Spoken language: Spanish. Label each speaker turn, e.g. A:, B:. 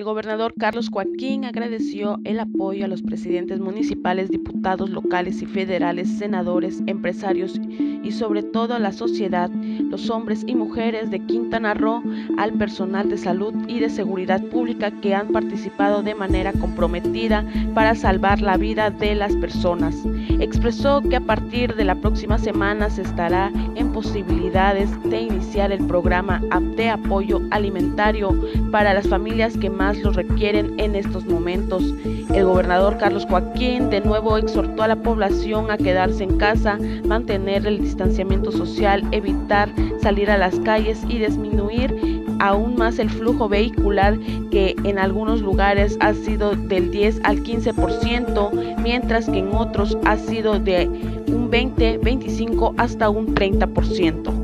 A: El gobernador Carlos Joaquín agradeció el apoyo a los presidentes municipales, diputados locales y federales, senadores, empresarios y sobre todo a la sociedad, los hombres y mujeres de Quintana Roo, al personal de salud y de seguridad pública que han participado de manera comprometida para salvar la vida de las personas. Expresó que a partir de la próxima semana se estará en posibilidades de iniciar el programa de apoyo alimentario para las familias que más lo requieren en estos momentos. El gobernador Carlos Joaquín de nuevo exhortó a la población a quedarse en casa, mantener el distanciamiento social, evitar salir a las calles y disminuir aún más el flujo vehicular que en algunos lugares ha sido del 10 al 15%, mientras que en otros ha sido de un 20, 25 hasta un 30%.